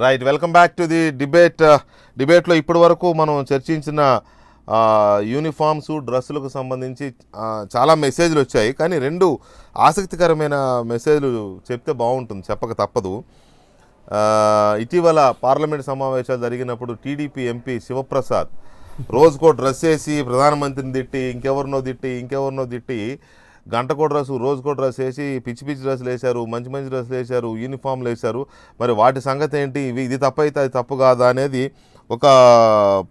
Right welcome back to the debate డిబేట్లో ఇప్పటి వరకు మనం చర్చించిన యూనిఫామ్స్ డ్రెస్సులకు సంబంధించి చాలా మెసేజ్లు వచ్చాయి. కానీ రెండు ఆసక్తికరమైన మెసేజ్లు చెప్తే బాగుంటుంది చెప్పక తప్పదు. ఇటీవల పార్లమెంట్ సమావేశాలు జరిగినప్పుడు టీడీపీ ఎంపీ శివప్రసాద్ రోజుకో డ్రెస్ వేసి ప్రధానమంత్రిని తిట్టి ఇంకెవరినో తిట్టి ఇంకెవరినో తిట్టి గంటకో డ్రెస్ రోజుకో డ్రెస్ వేసి పిచ్చి పిచ్చి డ్రెస్సులు వేశారు మంచి మంచి డ్రెస్సులు వేశారు యూనిఫామ్లు వేశారు. మరి వాటి సంగతి ఏంటి? ఇవి ఇది తప్పైతే అది తప్పు కాదా అనేది ఒక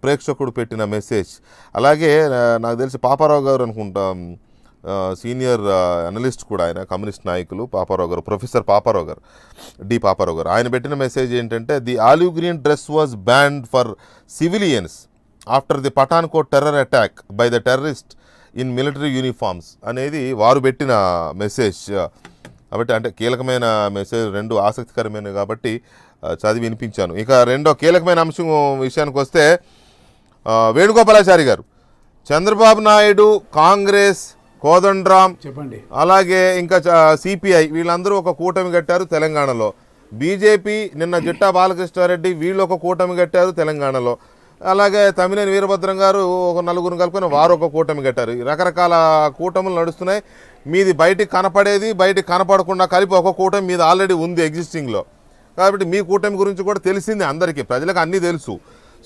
ప్రేక్షకుడు పెట్టిన మెసేజ్ అలాగే నాకు తెలిసి పాపారావు గారు అనుకుంటా సీనియర్ అనలిస్ట్ కూడా ఆయన కమ్యూనిస్ట్ నాయకులు పాపారావు గారు ప్రొఫెసర్ పాపారావు గారు డి పాపారావు గారు. ఆయన పెట్టిన మెసేజ్ ఏంటంటే the olive green dress was banned for civilians after the Pathankot terror attack by the terrorist in military uniforms అనేది వారు పెట్టిన మెసేజ్. కాబట్టి అంటే కీలకమైన మెసేజ్ రెండు ఆసక్తికరమైనవి కాబట్టి చదివి వినిపించాను. ఇక రెండో కీలకమైన అంశం విషయానికి వస్తే వేణుగోపాలాచారి గారు. చంద్రబాబు నాయుడు కాంగ్రెస్ కోదండరామ్ చెప్పండి. అలాగే ఇంకా సిపిఐ వీళ్ళందరూ ఒక కూటమి కట్టారు తెలంగాణలో. బీజేపీ నిన్న జిట్టా బాలకృష్ణారెడ్డి వీళ్ళు ఒక కూటమి కట్టారు తెలంగాణలో. అలాగే తమిళని వీరభద్రం గారు ఒక నలుగురు కలుపుకొని వారు ఒక కూటమి కట్టారు. రకరకాల కూటములు నడుస్తున్నాయి. మీది బయటికి కనపడేది బయటికి కనపడకుండా కలిపి ఒక కూటమి మీద ఆల్రెడీ ఉంది ఎగ్జిస్టింగ్లో కాబట్టి మీ కూటమి గురించి కూడా తెలిసింది అందరికీ ప్రజలకు అన్నీ తెలుసు.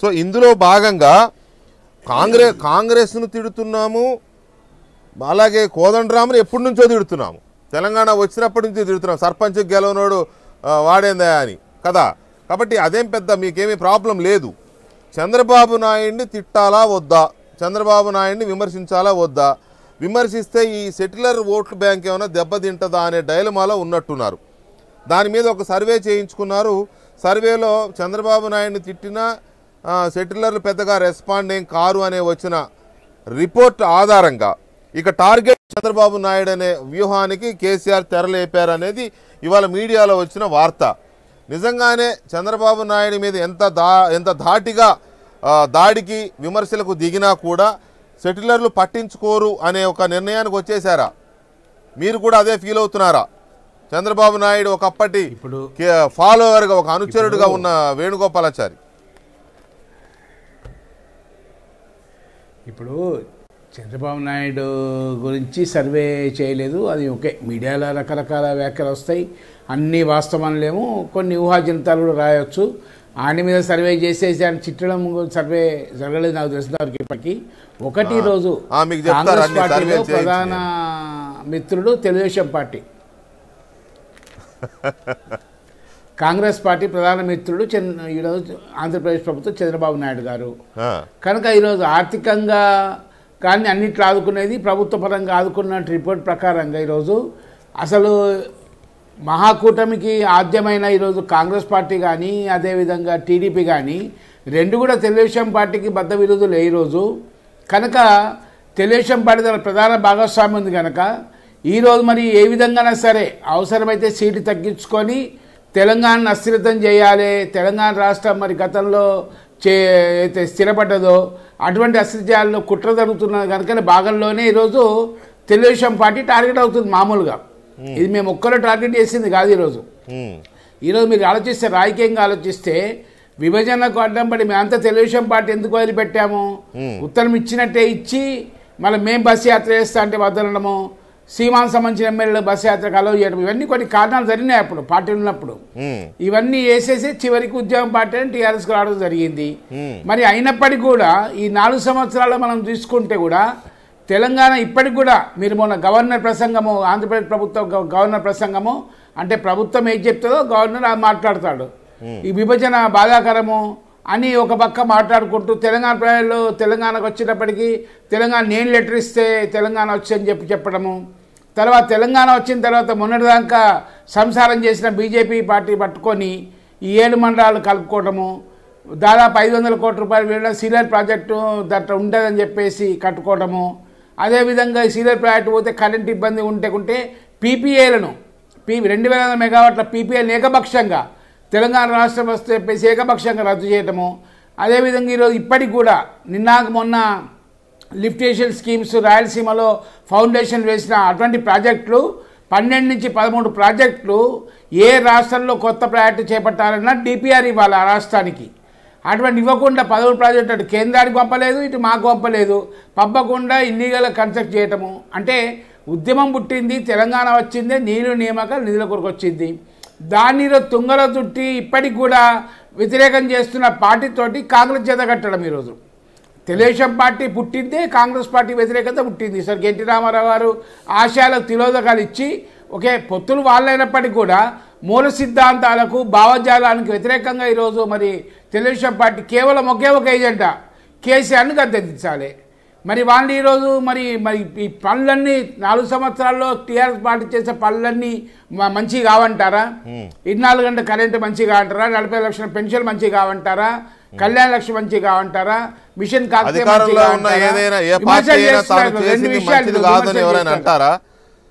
సో ఇందులో భాగంగా కాంగ్రెస్ కాంగ్రెస్ను తిడుతున్నాము. అలాగే కోదండరాముని ఎప్పటి నుంచో తిడుతున్నాము. తెలంగాణ వచ్చినప్పటి నుంచి తిడుతున్నాం సర్పంచ్ గెలవనోడు వాడేందా అని కదా? కాబట్టి అదేం పెద్ద మీకేమీ ప్రాబ్లం లేదు. చంద్రబాబు నాయుడిని తిట్టాలా వద్దా? చంద్రబాబు నాయుడిని విమర్శించాలా వద్దా? విమర్శిస్తే ఈ సెటిలర్ ఓట్లు బ్యాంక్ ఏమైనా దెబ్బతింటదా అనే డైలమాలో ఉన్నట్టున్నారు. దాని మీద ఒక సర్వే చేయించుకున్నారు. సర్వేలో చంద్రబాబు నాయుడిని తిట్టినా సెటిలర్లు పెద్దగా రెస్పాండ్ ఏం కారు అనే వచ్చిన రిపోర్ట్ ఆధారంగా. ఇక టార్గెట్ చంద్రబాబు నాయుడు అనే వ్యూహానికి కేసీఆర్ తెరలేపారనేది ఇవాళ మీడియాలో వచ్చిన వార్త. నిజంగానే చంద్రబాబు నాయుడు మీద ఎంత దా ఎంత ధాటిగా దాడికి విమర్శలకు దిగినా కూడా సెటిలర్లు పట్టించుకోరు అనే ఒక నిర్ణయానికి వచ్చేసారా మీరు కూడా అదే ఫీల్ అవుతున్నారా? చంద్రబాబు నాయుడు ఒకప్పటి ఇప్పుడు ఫాలోవర్గా ఒక అనుచరుడుగా ఉన్న వేణుగోపాలాచారి. ఇప్పుడు చంద్రబాబు నాయుడు గురించి సర్వే చేయలేదు అది ఓకే. మీడియాలో రకరకాల వ్యాఖ్యలు వస్తాయి. అన్ని వాస్తవాలేమో కొన్ని ఊహాజనితాలు కూడా రాయొచ్చు. ఆయన మీద సర్వే చేసేసి ఆయన చిట్టడం సర్వే జరగలేదు నాకు తెలిసిన వరకు ఇప్పటికీ. ఒకటి రోజు కాంగ్రెస్ పార్టీలో. ప్రధాన మిత్రుడు తెలుగుదేశం పార్టీ. కాంగ్రెస్ పార్టీ ప్రధాన మిత్రుడు ఈరోజు ఆంధ్రప్రదేశ్ ప్రభుత్వం చంద్రబాబు నాయుడు గారు. కనుక ఈరోజు ఆర్థికంగా కానీ అన్నిట్లో ఆదుకునేది ప్రభుత్వ పరంగా ఆదుకున్న రిపోర్ట్ ప్రకారంగా ఈరోజు అసలు మహాకూటమికి ఆద్యమైన ఈరోజు కాంగ్రెస్ పార్టీ కానీ అదేవిధంగా టీడీపీ కానీ రెండు కూడా తెలుగుదేశం పార్టీకి బద్ద విరోధులు ఈరోజు. కనుక తెలుగుదేశం పార్టీ తన ప్రధాన భాగస్వామి ఉంది కనుక ఈరోజు మరి ఏ విధంగానే సరే అవసరమైతే సీటు తగ్గించుకొని తెలంగాణను అస్థిరతం చేయాలి తెలంగాణ రాష్ట్రం మరి గతంలో చే అయితే స్థిరపడ్డదో అటువంటి అస్థిత్యాల్లో కుట్ర జరుగుతున్నది కనుక భాగంలోనే ఈరోజు తెలుగుదేశం పార్టీ టార్గెట్ అవుతుంది మామూలుగా. ఇది మేము ఒక్కరో టార్గెట్ చేసింది కాదు ఈరోజు. ఈరోజు మీరు ఆలోచిస్తే రాజకీయంగా ఆలోచిస్తే విభజనకు అడ్డం పడి మేమంతా తెలుగుదేశం పార్టీ ఎందుకు వదిలిపెట్టాము? ఉత్తరం ఇచ్చినట్టే ఇచ్చి మళ్ళీ మేము బస్సు యాత్ర చేస్తా అంటే వదలడము సీమాన్ సంబంధించిన ఎమ్మెల్యేలు బస్సు యాత్రకు అలవ్ చేయడం ఇవన్నీ కొన్ని కారణాలు జరిగినాయి అప్పుడు పార్టీ ఉన్నప్పుడు. ఇవన్నీ వేసేసి చివరికి ఉద్యమం పార్టీ అని టీఆర్ఎస్కి రావడం జరిగింది. మరి అయినప్పటికీ కూడా ఈ నాలుగు సంవత్సరాల్లో మనం తీసుకుంటే కూడా తెలంగాణ ఇప్పటికి కూడా మీరు మొన్న గవర్నర్ ప్రసంగము ఆంధ్రప్రదేశ్ ప్రభుత్వం గవ- గవర్నర్ ప్రసంగము అంటే ప్రభుత్వం ఏం చెప్తుందో గవర్నర్ మాట్లాడతాడు. ఈ విభజన బాధాకరము అని ఒక పక్క మాట్లాడుకుంటూ తెలంగాణ ప్రజలు తెలంగాణకు వచ్చేటప్పటికి తెలంగాణ నేను లెటర్ ఇస్తే తెలంగాణ వచ్చని చెప్పి చెప్పడము. తర్వాత తెలంగాణ వచ్చిన తర్వాత మొన్నటిదాకా సంసారం చేసిన బీజేపీ పార్టీ పట్టుకొని ఈ ఏడు మండలాలు కలుపుకోవడము. దాదాపు ఐదు వందల కోట్ల రూపాయలు వీళ్ళ సీనియర్ ప్రాజెక్టు దట్ ఉండదని చెప్పేసి కట్టుకోవడము. అదేవిధంగా సీలర్ ప్లాంట్ పోతే కరెంట్ ఇబ్బంది ఉంటే ఉంటే పీపీఏలను పీ రెండు వేల మెగావాట్ల పీపీఎల్ ఏకపక్షంగా తెలంగాణ రాష్ట్రం వస్తే చెప్పేసి ఏకపక్షంగా రద్దు చేయటము. అదేవిధంగా ఈరోజు ఇప్పటికి కూడా నిన్నాక మొన్న లిఫ్టేషన్ స్కీమ్స్ రాయలసీమలో ఫౌండేషన్ వేసిన అటువంటి ప్రాజెక్టులు పన్నెండు నుంచి పదమూడు ప్రాజెక్టులు ఏ రాష్ట్రంలో కొత్త ప్రాజెక్టు చేపట్టాలన్నా డిపిఆర్ ఇవ్వాలి ఆ రాష్ట్రానికి. అటువంటి ఇవ్వకుండా పదమూడు ప్రాజెక్టు అటు కేంద్రానికి పంపలేదు ఇటు మాకు పంపలేదు. పంపకుండా ఇల్లీగల్ కన్స్ట్రక్ట్ చేయటము. అంటే ఉద్యమం పుట్టింది తెలంగాణ వచ్చింది నీళ్ళు నియామకాలు నిధుల కొరకు వచ్చింది. దానిలో తుంగల తుట్టి ఇప్పటికి కూడా వ్యతిరేకం చేస్తున్న పార్టీతోటి కాంగ్రెస్ చేత కట్టడం ఈరోజు. తెలుగుదేశం పార్టీ పుట్టిందే కాంగ్రెస్ పార్టీ వ్యతిరేకత పుట్టింది. సార్ ఎన్టీ రామారావు గారు ఆశయాలకు తిలోదకాలు ఇచ్చి ఒకే పొత్తులు వాళ్ళైనప్పటికీ కూడా మూల సిద్ధాంతాలకు భావజాలానికి వ్యతిరేకంగా ఈరోజు మరి తెలుగుదేశం పార్టీ కేవలం ఒకే ఒక ఏజెండా కేసీఆర్ని గద్దెదించాలి. మరి వాళ్ళు ఈరోజు మరి మరి ఈ పనులన్నీ నాలుగు సంవత్సరాల్లో టీఆర్ఎస్ పార్టీ చేసే పనులన్నీ మ- మంచిగా కావంటారా? ఇరవై నాలుగు గంటల కరెంటు మంచిగా కావంటారా? నలభై లక్షల పెన్షన్ మంచిగా కావంటారా? కళ్యాణ లక్ష్యం మంచిగా కావంటారా? మిషన్. తాను రెండు విషయాలు. అంటారా?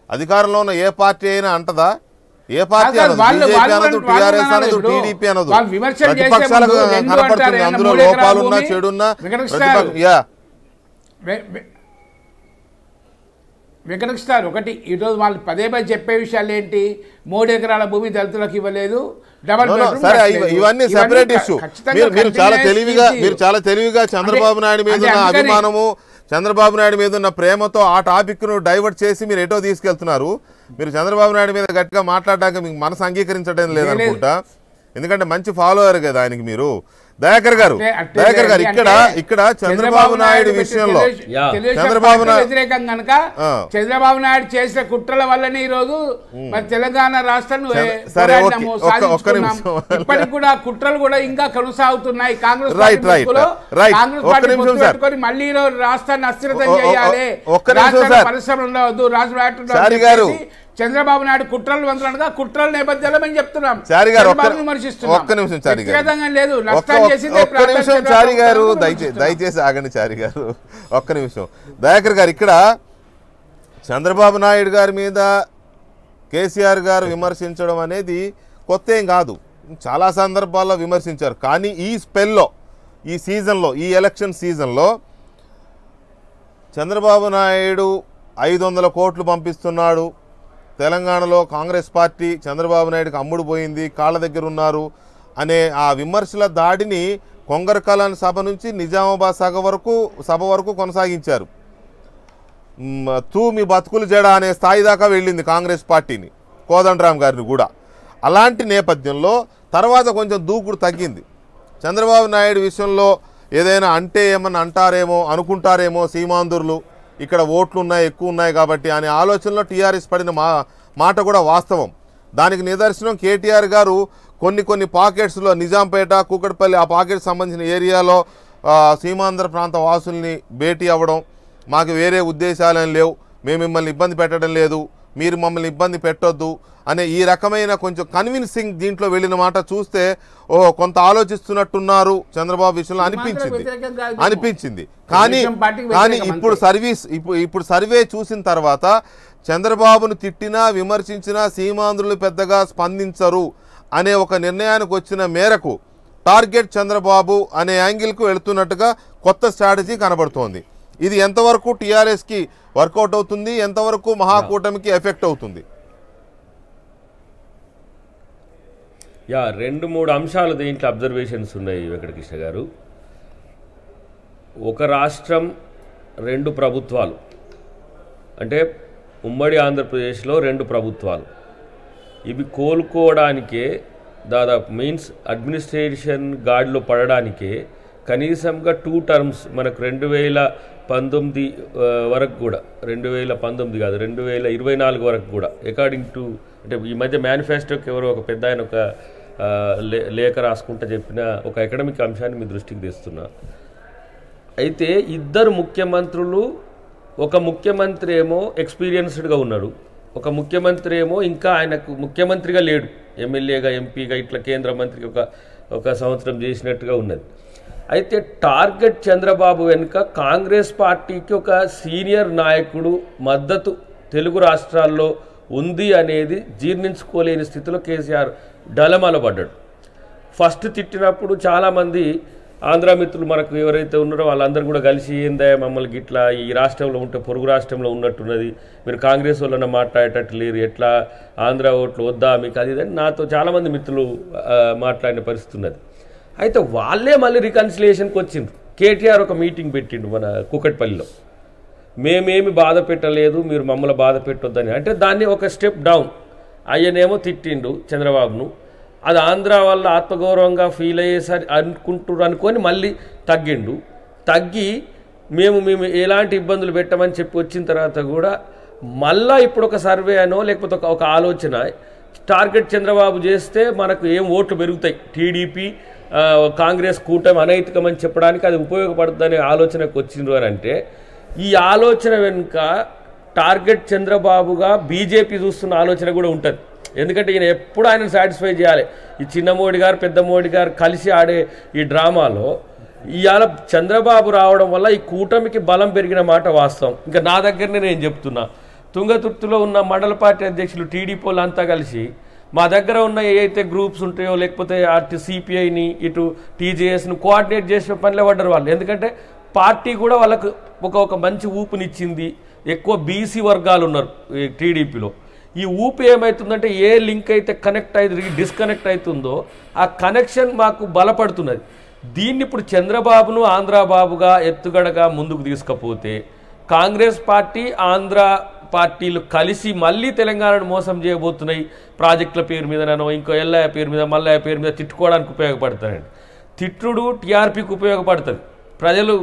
అధికారంలో ఉన్న ఏ పార్టీ అయినా అంటదా? ఏ పార్టీ అనదు? టీఆర్ఎస్. టీడీపీ ప్రతిపక్షాలకు కనపడుతుంది అందులో లోపాలున్నా చెడున్నా వెంకటకృష్ణ ప్రతిపక్ష యా. వె- వె- వెంకటకృష్ణ గారు ఒకటి ఈరోజు వాళ్ళు పదే పదే చెప్పే విషయాలు ఏంటి? మూడు ఎకరాల భూమి దళితులకు ఇవ్వలేదు డబల్ సరే ఇవన్నీ సెపరేట్ ఇష్యూ మీరు చాలా తెలివిగా. మీరు చాలా తెలివిగా చంద్రబాబు నాయుడు మీద అభిమానము చంద్రబాబు నాయుడు మీద ఉన్న ప్రేమతో ఆ టాపిక్ను డైవర్ట్ చేసి మీరు ఎటో తీసుకెళ్తున్నారు. మీరు చంద్రబాబు నాయుడు మీద గట్టిగా మాట్లాడడానికి మీకు మనసు అంగీకరించడం లేదనుకుంటా. ఎందుకంటే మంచి ఫాలోవర్ కదా ఆయనకి మీరు దయాకర్ గారు దయాకర్ గారు ఇక్కడ ఇక్కడ చంద్రబాబు నాయుడు విషయంలో చంద్రబాబు వ్యతిరేకం కనుక. చంద్రబాబు నాయుడు చేసిన కుట్రల వల్లనే ఈ రోజు మరి తెలంగాణ రాష్ట్రాన్ని. ఇప్పటికి కూడా కుట్రలు కూడా ఇంకా కొనసాగుతున్నాయి కాంగ్రెస్ రైట్, రైట్. కాంగ్రెస్ ఒక్క పార్టీ. పెట్టుకొని మళ్ళీ ఈ రోజు రాష్ట్రాన్ని అస్థిరతం చేయాలి ఒక్క నిమిషం, రాష్ట్రానికి సార్. పరిశ్రమలు ఉండవద్దు రాష్ట్ర చంద్రబాబు నాయుడు కుట్రలు వంతులుగా కుట్రల నేపథ్యంలో మేము చెప్తున్నాం. చారి గారు ఒక్క నిమిషం చారి గారు. లేదు. ఒక్క నిమిషం చారి గారు. దయచేసి ఆగండి చారి గారు. ఒక్క నిమిషం. దయాకర్ గారు ఇక్కడ చంద్రబాబు నాయుడు గారి మీద కేసీఆర్ గారు విమర్శించడం అనేది కొత్త ఏం కాదు. చాలా సందర్భాల్లో విమర్శించారు. కానీ ఈ స్పెల్లో ఈ సీజన్లో ఈ ఎలక్షన్ సీజన్లో చంద్రబాబు నాయుడు ఐదు వందల కోట్లు పంపిస్తున్నాడు. తెలంగాణలో కాంగ్రెస్ పార్టీ చంద్రబాబు నాయుడుకి అమ్ముడు పోయింది కాళ్ళ దగ్గర ఉన్నారు అనే ఆ విమర్శల దాడిని కొంగరకలాన్ సభ నుంచి నిజామాబాద్ సభ వరకు సభ వరకు కొనసాగించారు. తూమి తూ మీ బతుకులు జడ అనే స్థాయి దాకా వెళ్ళింది కాంగ్రెస్ పార్టీని కోదండరామ్ గారిని కూడా. అలాంటి నేపథ్యంలో తర్వాత కొంచెం దూకుడు తగ్గింది. చంద్రబాబు నాయుడు విషయంలో ఏదైనా అంటే ఏమన్నా అంటారేమో అనుకుంటారేమో సీమాంధ్రులు ఇక్కడ ఓట్లు ఉన్నాయి ఎక్కువ ఉన్నాయి కాబట్టి అనే ఆలోచనలో టీఆర్ఎస్ పడిన మా మాట కూడా వాస్తవం. దానికి నిదర్శనం కేటీఆర్ గారు కొన్ని కొన్ని పాకెట్స్లో నిజాంపేట కూకట్పల్లి ఆ పాకెట్ సంబంధించిన ఏరియాలో సీమాంధ్ర ప్రాంత వాసుల్ని భేటీ అవ్వడం మాకు వేరే ఉద్దేశాలేం లేవు. మేము మిమ్మల్ని ఇబ్బంది పెట్టడం లేదు. మీరు మమ్మల్ని ఇబ్బంది పెట్టొద్దు అనే ఈ రకమైన కొంచెం కన్విన్సింగ్ దీంట్లో వెళ్ళిన మాట చూస్తే ఓ కొంత ఆలోచిస్తున్నట్టున్నారు చంద్రబాబు విషయంలో అనిపించింది. అనిపించింది కానీ కానీ ఇప్పుడు. సర్వీస్ ఇప్పుడు ఇప్పుడు సర్వే చూసిన తర్వాత చంద్రబాబును తిట్టినా విమర్శించినా సీమాంధ్రులు పెద్దగా స్పందించరు అనే ఒక నిర్ణయానికి వచ్చిన మేరకు టార్గెట్ చంద్రబాబు అనే యాంగిల్కు వెళుతున్నట్టుగా కొత్త స్ట్రాటజీ కనబడుతోంది ఇది ఎంతవరకు టీఆర్ఎస్కి వర్కౌట్ అవుతుంది ఎంతవరకు మహాకూటమికి ఎఫెక్ట్ అవుతుంది? యా రెండు మూడు అంశాలు దీంట్లో అబ్జర్వేషన్స్ ఉన్నాయి వెంకటకృష్ణ గారు. ఒక రాష్ట్రం రెండు ప్రభుత్వాలు. అంటే ఉమ్మడి ఆంధ్రప్రదేశ్లో రెండు ప్రభుత్వాలు. ఇవి కోలుకోవడానికే దాదాపు మీన్స్ అడ్మినిస్ట్రేషన్ గాడిలో పడడానికే కనీసంగా టూ టర్మ్స్ మనకు రెండు వేల పంతొమ్మిది వరకు కూడా. రెండు వేల పంతొమ్మిది కాదు రెండు వేల ఇరవై నాలుగు వరకు కూడా. అకార్డింగ్ టు అంటే ఈ మధ్య మేనిఫెస్టోకి ఎవరో ఒక పెద్ద ఆయన ఒక లే- లేఖ రాసుకుంటా చెప్పిన ఒక ఎకడమిక్ అంశాన్ని మీ దృష్టికి తెస్తున్నా. అయితే ఇద్దరు ముఖ్యమంత్రులు ఒక ముఖ్యమంత్రి ఏమో ఎక్స్పీరియన్స్డ్గా ఉన్నాడు. ఒక ముఖ్యమంత్రి ఏమో ఇంకా ఆయనకు ముఖ్యమంత్రిగా లేడు. ఎమ్మెల్యేగా ఎంపీగా ఇట్లా కేంద్ర మంత్రికి ఒక ఒక సంవత్సరం చేసినట్టుగా ఉన్నది. అయితే టార్గెట్ చంద్రబాబు వెనుక కాంగ్రెస్ పార్టీకి ఒక సీనియర్ నాయకుడు మద్దతు తెలుగు రాష్ట్రాల్లో ఉంది అనేది జీర్ణించుకోలేని స్థితిలో కేసీఆర్ డలమల పడ్డాడు ఫస్ట్ తిట్టినప్పుడు చాలామంది ఆంధ్ర మిత్రులు మనకు ఎవరైతే ఉన్నారో వాళ్ళందరూ కూడా కలిసి ఏందా మమ్మల్ని గిట్లా ఈ రాష్ట్రంలో ఉంటే పొరుగు రాష్ట్రంలో ఉన్నట్టున్నది మీరు కాంగ్రెస్ వాళ్ళన్న మాట్లాడేటట్టు లేరు ఎట్లా ఆంధ్ర ఓట్లు వద్దా మీకు అది అని నాతో చాలామంది మిత్రులు మాట్లాడిన పరిస్థితి ఉన్నది. అయితే వాళ్ళే మళ్ళీ రికన్సిలియేషన్కి వచ్చిండ్రు. కేటీఆర్ ఒక మీటింగ్ పెట్టిండు మన కూకట్పల్లిలో. మేమేమి బాధ పెట్టలేదు మీరు మమ్మల్ని బాధ పెట్టొద్దని. అంటే దాన్ని ఒక స్టెప్ డౌన్ అయ్యనేమో తిట్టిండు చంద్రబాబును. అది ఆంధ్ర వల్ల ఆత్మగౌరవంగా ఫీల్ అయ్యేసరి అనుకుంటున్నారు అనుకొని మళ్ళీ తగ్గిండు. తగ్గి మేము మేము ఎలాంటి ఇబ్బందులు పెట్టమని చెప్పి వచ్చిన తర్వాత కూడా మళ్ళా ఇప్పుడు ఒక సర్వే అనో లేకపోతే ఒక ఒక ఆలోచన టార్గెట్ చంద్రబాబు చేస్తే మనకు ఏం ఓట్లు పెరుగుతాయి? టీడీపీ కాంగ్రెస్ కూటమి అనైతికమని చెప్పడానికి అది ఉపయోగపడుతుందనే ఆలోచనకు వచ్చిండ్రు అని అంటే ఈ ఆలోచన వెనుక టార్గెట్ చంద్రబాబుగా బీజేపీ చూస్తున్న ఆలోచన కూడా ఉంటుంది. ఎందుకంటే ఈయన ఎప్పుడు ఆయన సాటిస్ఫై చేయాలి. ఈ చిన్న మోడీ గారు పెద్ద మోడీ గారు కలిసి ఆడే ఈ డ్రామాలో ఇవాళ చంద్రబాబు రావడం వల్ల ఈ కూటమికి బలం పెరిగిన మాట వాస్తవం. ఇంకా నా దగ్గరనే నేను చెప్తున్నా. తుంగతుర్తిలో ఉన్న మండల పార్టీ అధ్యక్షులు టీడీపీ అంతా కలిసి మా దగ్గర ఉన్న ఏవైతే గ్రూప్స్ ఉంటాయో లేకపోతే అటు సిపిఐని ఇటు టీజేఎస్ని కోఆర్డినేట్ చేసే పనిలో పడ్డారు వాళ్ళు. ఎందుకంటే పార్టీ కూడా వాళ్ళకు ఒక ఒక మంచి ఊపునిచ్చింది. ఎక్కువ బీసీ వర్గాలు ఉన్నారు ఈ టీడీపీలో. ఈ ఊపి ఏమవుతుందంటే ఏ లింక్ అయితే కనెక్ట్ అయితే డిస్కనెక్ట్ అవుతుందో ఆ కనెక్షన్ మాకు బలపడుతున్నది. దీన్ని ఇప్పుడు చంద్రబాబును ఆంధ్రబాబుగా ఎత్తుగడగా ముందుకు తీసుకపోతే కాంగ్రెస్ పార్టీ ఆంధ్ర పార్టీలు కలిసి మళ్ళీ తెలంగాణను మోసం చేయబోతున్నాయి. ప్రాజెక్టుల పేరు మీదనో ఇంకో ఎల్లయ్య పేరు మీద మల్లయ్య పేరు మీద తిట్టుకోవడానికి ఉపయోగపడతారండి. తిట్టుడు టీఆర్పీకి ఉపయోగపడుతుంది. ప్రజలు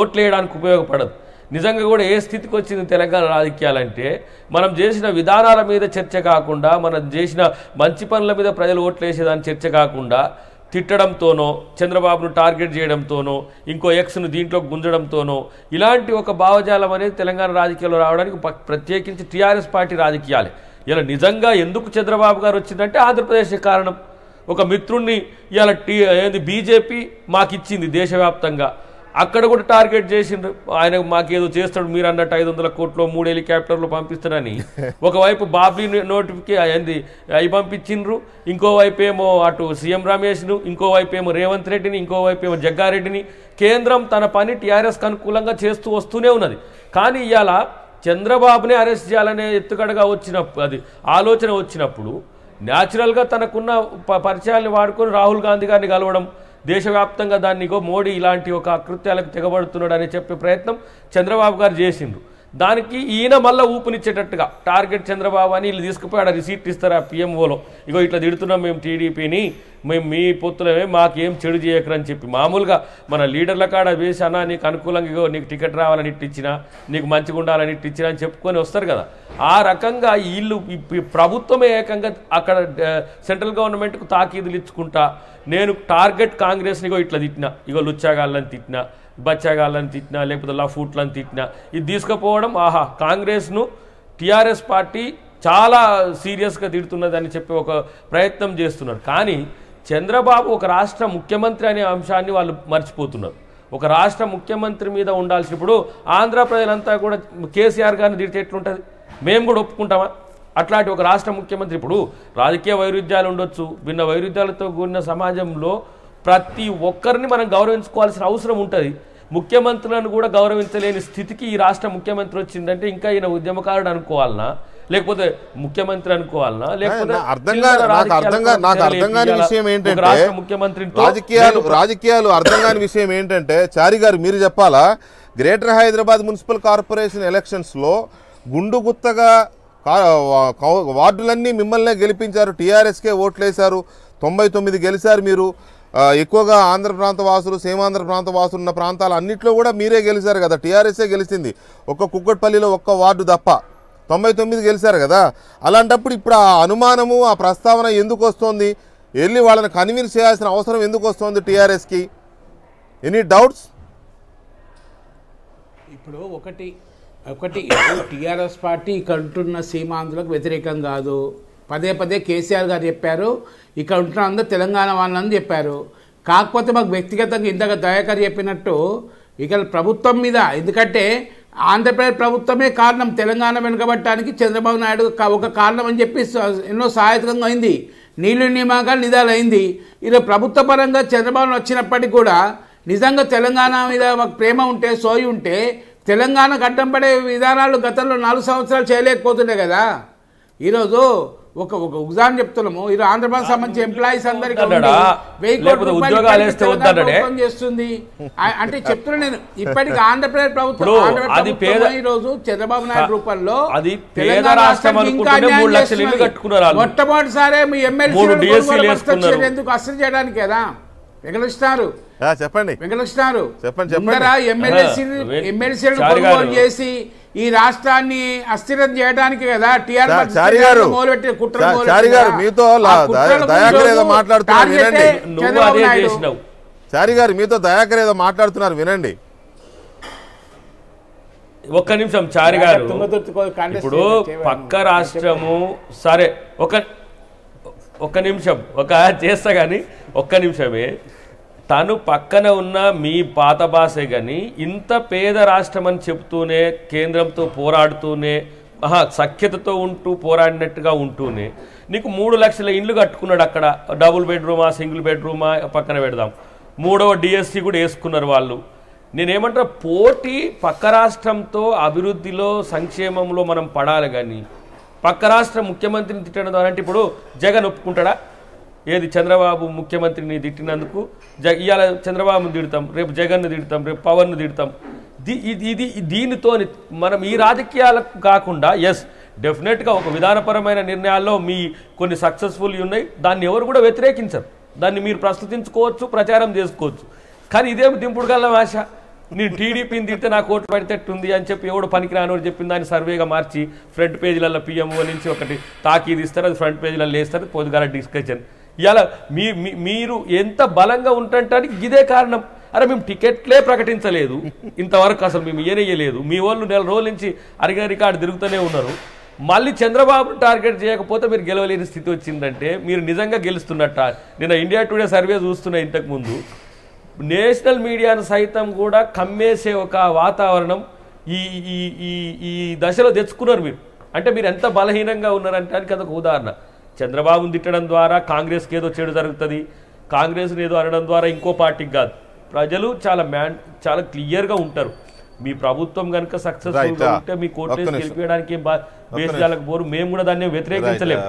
ఓట్లు వేయడానికి ఉపయోగపడదు. నిజంగా కూడా ఏ స్థితికి వచ్చింది తెలంగాణ రాజకీయాలంటే మనం చేసిన విధానాల మీద చర్చ కాకుండా మనం చేసిన మంచి పనుల మీద ప్రజలు ఓట్లు వేసేదాని చర్చ కాకుండా తిట్టడంతోనో చంద్రబాబును టార్గెట్ చేయడంతోనో ఇంకో ఎక్స్ను దీంట్లో గుంజడంతోనో ఇలాంటి ఒక భావజాలం అనేది తెలంగాణ రాజకీయాల్లో రావడానికి ప్రత్యేకించి టీఆర్ఎస్ పార్టీ రాజకీయాలే. ఇలా నిజంగా ఎందుకు చంద్రబాబు గారు వచ్చిందంటే ఆంధ్రప్రదేశ్ కారణం. ఒక మిత్రుణ్ణి ఇలా టీ ఏంది బీజేపీ మాకు ఇచ్చింది దేశవ్యాప్తంగా. అక్కడ కూడా టార్గెట్ చేసిండ్రు. ఆయన మాకేదో చేస్తాడు మీరు అన్నట్టు ఐదు వందల కోట్లు మూడు హెలికాప్టర్లు పంపిస్తారని. ఒకవైపు బాబ్లీ నోటిఫికే ఏంది అవి పంపించిండ్రు. ఇంకోవైపు ఏమో అటు సీఎం రమేష్ను ఇంకోవైపు ఏమో రేవంత్ రెడ్డిని ఇంకోవైపు ఏమో జగ్గారెడ్డిని. కేంద్రం తన పని టీఆర్ఎస్కి అనుకూలంగా చేస్తూ వస్తూనే ఉన్నది. కానీ ఇవాళ చంద్రబాబునే అరెస్ట్ చేయాలనే ఎత్తుగడగా వచ్చినప్పుడు అది ఆలోచన వచ్చినప్పుడు న్యాచురల్గా తనకున్న ప- పరిచయాల్ని వాడుకొని రాహుల్ గాంధీ గారిని కలవడం దేశవ్యాప్తంగా దాన్ని మోడీ ఇలాంటి ఒక అకృత్యాలకు తెగబడుతున్నాడు అని చెప్పే ప్రయత్నం చంద్రబాబు గారు చేసిండ్రు. దానికి ఈయన మళ్ళీ ఊపునిచ్చేటట్టుగా. టార్గెట్ చంద్రబాబు అని వీళ్ళు తీసుకుపోయాడు రిసీట్ ఇస్తారు ఆ పిఎంఓలో. ఇగో ఇట్లా తిడుతున్నాం మేము టీడీపీని మేము మీ పొత్తులమే మాకేం చెడు చేయకరని చెప్పి. మామూలుగా మన లీడర్ల కాడ వేసి అన్నా నీకు అనుకూలంగా ఇగో నీకు టికెట్ రావాలని ఇట్టిచ్చినా నీకు మంచిగా ఉండాలని ఇట్టిచ్చినా అని చెప్పుకొని వస్తారు కదా. ఆ రకంగా వీళ్ళు ప్రభుత్వమే ఏకంగా అక్కడ సెంట్రల్ గవర్నమెంట్కు తాకీదులు ఇచ్చుకుంటా నేను టార్గెట్ కాంగ్రెస్ని ఇగో ఇట్లా తిట్టినా ఇగో లుచ్చాగాళ్ళని తిట్టినా బచ్చగాళ్ళని తిట్టినా లేకపోతే లఫూట్లని తిట్టినా ఇది తీసుకుపోవడం ఆహా కాంగ్రెస్ను టీఆర్ఎస్ పార్టీ చాలా సీరియస్గా తిడుతున్నదని చెప్పి ఒక ప్రయత్నం చేస్తున్నారు. కానీ చంద్రబాబు ఒక రాష్ట్ర ముఖ్యమంత్రి అనే అంశాన్ని వాళ్ళు మర్చిపోతున్నారు. ఒక రాష్ట్ర ముఖ్యమంత్రి మీద ఉండాల్సినప్పుడు ఆంధ్ర ప్రజలంతా కూడా కేసీఆర్ గారిని తిడితే ఎట్లుంటుంది? మేము కూడా ఒప్పుకుంటామా? అట్లాంటి ఒక రాష్ట్ర ముఖ్యమంత్రి ఇప్పుడు రాజకీయ వైరుధ్యాలు ఉండొచ్చు భిన్న వైరుధ్యాలతో కూడిన సమాజంలో ప్రతి ఒక్కరిని మనం గౌరవించుకోవాల్సిన అవసరం ఉంటుంది. ముఖ్యమంత్రులను కూడా గౌరవించలేని స్థితికి ఈ రాష్ట్ర ముఖ్యమంత్రి వచ్చిందంటే ఇంకా ఈయన ఉద్యమకారుడు అనుకోవాలనా? లేకపోతే ముఖ్యమంత్రి అనుకోవాలనా? లేకపోతే అర్థం కాని విషయం ఏంటంటే రాష్ట్ర ముఖ్యమంత్రితో రాజకీయాలు రాజకీయాలు అర్థం కాని విషయం ఏంటంటే చారి గారు మీరు చెప్పాలా? గ్రేటర్ హైదరాబాద్ మున్సిపల్ కార్పొరేషన్ ఎలక్షన్స్లో గుండు గుత్తగా కా- వా- కౌ- వార్డులన్నీ మిమ్మల్నే గెలిపించారు టీఆర్ఎస్కే ఓట్లేశారు తొంభై తొమ్మిది గెలిచారు మీరు. ఎక్కువగా ఆంధ్ర ప్రాంత వాసులు సీమాంధ్ర ప్రాంత వాసులు ఉన్న ప్రాంతాలు అన్నింటిలో కూడా మీరే గెలిచారు కదా. టీఆర్ఎస్ఏ గెలిచింది. ఒక్క కుక్కట్పల్లిలో ఒక్క వార్డు తప్ప తొంభై తొమ్మిది గెలిచారు కదా. అలాంటప్పుడు ఇప్పుడు ఆ అనుమానము ఆ ప్రస్తావన ఎందుకు వస్తుంది? వెళ్ళి వాళ్ళని కన్విన్స్ చేయాల్సిన అవసరం ఎందుకు వస్తుంది టీఆర్ఎస్కి? Any doubts? ఇప్పుడు ఒకటి ఒకటి టీఆర్ఎస్ పార్టీ ఇక్కడ ఉంటున్న సీమాంధ్రులకు వ్యతిరేకం కాదు. పదే పదే కేసీఆర్ గారు చెప్పారు ఇక్కడ ఉంటున్న అందరూ తెలంగాణ వాళ్ళని చెప్పారు. కాకపోతే మాకు వ్యక్తిగతంగా ఇందాక దయాకర్ చెప్పినట్టు ఇక్కడ ప్రభుత్వం మీద ఎందుకంటే ఆంధ్రప్రదేశ్ ప్రభుత్వమే కారణం తెలంగాణ వెనుకబట్టడానికి చంద్రబాబు నాయుడు ఒక కారణం అని చెప్పి ఎన్నో సహాయకంగా అయింది. నీళ్ళు నియమాకాలు నిదాలు అయింది ఇది ప్రభుత్వ పరంగా చంద్రబాబు వచ్చినప్పటికీ కూడా నిజంగా తెలంగాణ మీద మాకు ప్రేమ ఉంటే సోయి ఉంటే తెలంగాణ గడ్డం పడే విధానాలు గతంలో నాలుగు సంవత్సరాలు చేయలేకపోతుండే కదా. ఈరోజు ఒక ఒక ఉదాహరణ చెప్తున్నాము. ఈరోజు ఆంధ్రప్రదేశ్ సంబంధించి ఎంప్లాయీస్ అందరికీ ఉద్యోగాలు చేస్తుంది. అంటే చెప్తున్నా నేను. ఇప్పటికి ఆంధ్రప్రదేశ్ ప్రభుత్వం అది పేద- ఈ రోజు చంద్రబాబు నాయుడు రూపంలో అది పేద రాష్ట్రం. మొట్టమొదటిసారే మీ వేసుకున్నారు. ఎందుకు అసలు చేయడానికి కదా వెంకటకృష్ణారు ఆ, చెప్పండి. వెంకటకృష్ణారు చెప్పండి, చారి కొనుగోలు. చేసి ఈ రాష్ట్రాన్ని అస్థిరం చేయడానికి కదా టీఆర్ చా- చారి గారు, మొదలుపెట్టిన కుట్ర చా- మొదలుపెట్టిన చారి గారు, కదా. మీతో మాట్లాడుతున్నారు వినండి. చారి గారు మీతో దయాకర్ ఏదో మాట్లాడుతున్నారు వినండి ఒక్క నిమిషం చారి గారు ఇప్పుడు. పక్క రాష్ట్రము సరే ఒక ఒక్క నిమిషం ఒక చేస్తా కానీ ఒక్క నిమిషమే తను పక్కన ఉన్న మీ పాత భాషే కానీ ఇంత పేద రాష్ట్రం అని చెప్తూనే కేంద్రంతో పోరాడుతూనే సఖ్యతతో ఉంటూ పోరాడినట్టుగా ఉంటూనే నీకు మూడు లక్షల ఇండ్లు కట్టుకున్నాడు అక్కడ. డబుల్ బెడ్రూమా సింగిల్ బెడ్రూమా పక్కన పెడదాం. మూడవ డిఎస్సి కూడా వేసుకున్నారు వాళ్ళు. నేనేమంటా పోటీ పక్క రాష్ట్రంతో అభివృద్ధిలో సంక్షేమంలో మనం పడాలి కానీ పక్క రాష్ట్ర ముఖ్యమంత్రిని తిట్టడం ద్వారా అంటే ఇప్పుడు జగన్ ఒప్పుకుంటాడా? ఏది చంద్రబాబు ముఖ్యమంత్రిని తిట్టినందుకు జ ఇవాళ చంద్రబాబును తిడతాం రేపు జగన్ను తిడతాం రేపు పవన్ను తిడతాం. ది- ఇది ఇది దీనితో మనం ఈ రాజకీయాలకు కాకుండా ఎస్ డెఫినెట్గా ఒక విధానపరమైన నిర్ణయాల్లో మీ కొన్ని సక్సెస్ఫుల్ ఉన్నాయి. దాన్ని ఎవరు కూడా వ్యతిరేకించరు. దాన్ని మీరు ప్రస్తుతించుకోవచ్చు ప్రచారం చేసుకోవచ్చు. కానీ ఇదేమి దింపుడు గల్లం ఆశ? నేను టీడీపీని తిడితే నాకు ఓటు పడితేట్టుంది అని చెప్పి ఎవడు పనికి రానోడు చెప్పిన దాన్ని సర్వేగా మార్చి ఫ్రంట్ పేజీలలో పిఎంఓ నుంచి ఒకటి తాకీది ఇస్తారు అది ఫ్రంట్ పేజీలలో వేస్తారు పొద్దుగాల డిస్కషన్ ఇలా మీ మీరు ఎంత బలంగా ఉంటుంటానికి ఇదే కారణం. అరే మేము టికెట్లే ప్రకటించలేదు. ఇంతవరకు అసలు మేము ఏనేయలేదు మీ వాళ్ళు నెల రోజుల నుంచి అరిగిన రికార్డు తిరుగుతూనే ఉన్నారు. మళ్ళీ చంద్రబాబు టార్గెట్ చేయకపోతే మీరు గెలవలేని స్థితి వచ్చిందంటే మీరు నిజంగా గెలుస్తున్నట్ట? నిన్న ఇండియా టుడే సర్వే చూస్తున్నా ఇంతకుముందు నేషనల్ మీడియాను సైతం కూడా కమ్మేసే ఒక వాతావరణం ఈ ఈ ఈ ఈ దశలో తెచ్చుకున్నారు మీరు. అంటే మీరు ఎంత బలహీనంగా ఉన్నారంటానికి అదొక ఉదాహరణ. చంద్రబాబును తిట్టడం ద్వారా కాంగ్రెస్కి ఏదో చెడు జరుగుతుంది కాంగ్రెస్ని ఏదో అనడం ద్వారా ఇంకో పార్టీకి కాదు ప్రజలు చాలా మ్యాన్ చాలా క్లియర్గా ఉంటారు మీ ప్రభుత్వం కనుక సక్సెస్ఫుల్. ఉంటే మీ కోర్టు. గెలిపించడానికి బేసిజాలకు పోరు మేము కూడా దాన్ని వ్యతిరేకించలేము.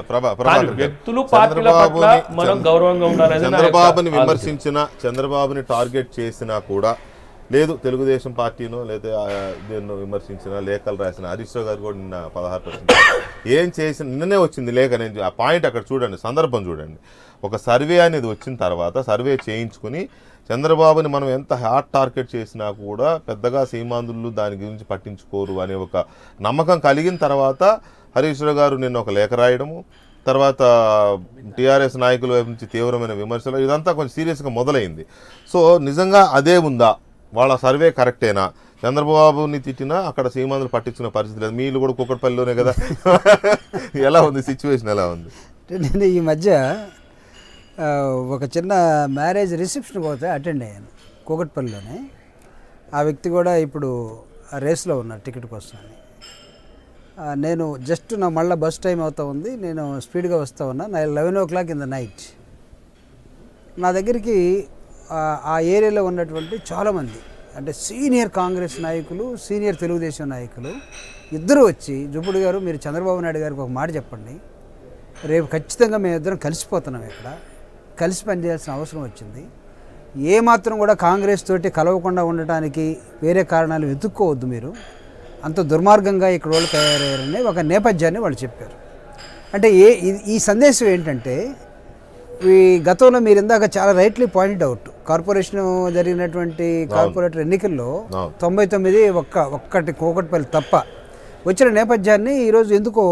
వ్యక్తులు పార్టీల పట్ల మనం గౌరవంగా ఉండాలని చంద్రబాబుని. విమర్శించిన చంద్రబాబుని టార్గెట్ చేసినా కూడా లేదు తెలుగుదేశం పార్టీనో లేదా దీన్ని విమర్శించిన లేఖలు రాసిన హరీష్రావు గారు కూడా నిన్న పదహారు పర్సెంట్ ఏం చేసిన నిన్ననే వచ్చింది లేఖ. నేను ఆ పాయింట్ అక్కడ చూడండి సందర్భం చూడండి. ఒక సర్వే అనేది వచ్చిన తర్వాత సర్వే చేయించుకుని చంద్రబాబుని మనం ఎంత హాట్ టార్గెట్ చేసినా కూడా పెద్దగా సీమాంధ్రులు దాని గురించి పట్టించుకోరు అనే ఒక నమ్మకం కలిగిన తర్వాత హరీశ్వర గారు నిన్న ఒక లేఖ రాయడము తర్వాత టీఆర్ఎస్ నాయకుల వైపు నుంచి తీవ్రమైన విమర్శలు ఇదంతా కొంచెం సీరియస్గా మొదలైంది. సో నిజంగా అదే ఉందా? వాళ్ళ సర్వే కరెక్టేనా చంద్రబాబుని తిట్టినా అక్కడ సీమాంధ్రులు పట్టించుకునే పరిస్థితి లేదు. మీళ్ళు కూడా కుక్కటిపల్లిలోనే కదా? ఎలా ఉంది సిచ్యువేషన్ ఎలా ఉంది? నేను ఈ మధ్య ఒక చిన్న మ్యారేజ్ రిసెప్షన్ పోతే అటెండ్ అయ్యాను కూకట్పల్లిలోనే ఆ వ్యక్తి కూడా ఇప్పుడు రేస్లో ఉన్నారు టికెట్ కోసం అని నేను జస్ట్ నా మళ్ళీ బస్ టైం అవుతా ఉంది నేను స్పీడ్గా వస్తూ ఉన్నా నా eleven o'clock in the night నా దగ్గరికి ఆ- ఏరియాలో ఉన్నటువంటి చాలామంది అంటే సీనియర్ కాంగ్రెస్ నాయకులు సీనియర్ తెలుగుదేశం నాయకులు ఇద్దరు వచ్చి జుబ్బుడు గారు మీరు చంద్రబాబు నాయుడు గారికి ఒక మాట చెప్పండి. రేపు ఖచ్చితంగా మేమిద్దరం కలిసిపోతున్నాం ఇక్కడ. కలిసి పనిచేయాల్సిన అవసరం వచ్చింది. ఏ మాత్రం కూడా కాంగ్రెస్ తోటి కలవకుండా ఉండటానికి వేరే కారణాలు వెతుక్కోవద్దు మీరు. అంత దుర్మార్గంగా ఇక్కడ వాళ్ళు తయారయ్యారని ఒక నేపథ్యాన్ని వాళ్ళు చెప్పారు. అంటే ఏ ఈ సందేశం ఏంటంటే ఈ గతంలో మీరు ఇందాక చాలా రైట్లీ పాయింట్ అవుట్ కార్పొరేషన్ జరిగినటువంటి కార్పొరేటర్ ఎన్నికల్లో. తొంభై తొమ్మిది ఒక్క ఒక్కటి కోకట్పల్లి తప్ప వచ్చిన నేపథ్యాన్ని ఈరోజు ఎందుకో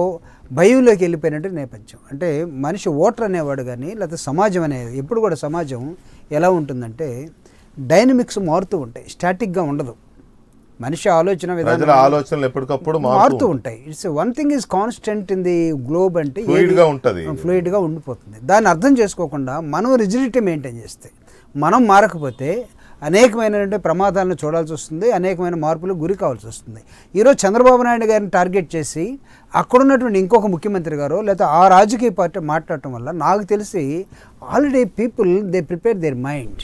భయంలోకి వెళ్ళిపోయినట్టు నేపథ్యం. అంటే మనిషి ఓటర్ అనేవాడు కానీ లేకపోతే సమాజం అనేది ఎప్పుడు కూడా సమాజం ఎలా ఉంటుందంటే డైనమిక్స్ మారుతూ ఉంటాయి. స్టాటిక్గా ఉండదు. మనిషి ఆలోచన విధానం ఆలోచనలు ఎప్పటికప్పుడు మారుతూ ఉంటాయి. It's one thing is constant in the globe అంటే Fluid గా ఉంటది. ఫ్లూయిడ్గా ఉండిపోతుంది. దాన్ని అర్థం చేసుకోకుండా మనం రిజిడిటీ మెయింటైన్ చేస్తే మనం మారకపోతే అనేకమైనటువంటి ప్రమాదాలను చూడాల్సి వస్తుంది అనేకమైన మార్పులు గురి కావాల్సి వస్తుంది. ఈరోజు చంద్రబాబు నాయుడు గారిని టార్గెట్ చేసి అక్కడున్నటువంటి ఇంకొక ముఖ్యమంత్రి గారు లేదా ఆ రాజకీయ పార్టీ మాట్లాడటం వల్ల నాకు తెలిసి already people they prepare their mind.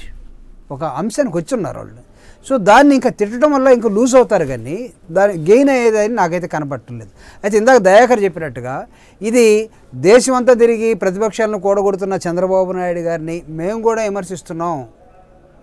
ఒక అంశానికి వచ్చి ఉన్నారు వాళ్ళు. సో దాన్ని ఇంకా తిట్టడం వల్ల ఇంకా లూజ్ అవుతారు కానీ దాని గెయిన్ అయ్యేదని నాకైతే కనపట్టలేదు అయితే ఇందాక దయాకర్ చెప్పినట్టుగా ఇది దేశమంతా తిరిగి ప్రతిపక్షాలను కూడగొడుతున్న చంద్రబాబు నాయుడు గారిని మేము కూడా విమర్శిస్తున్నాం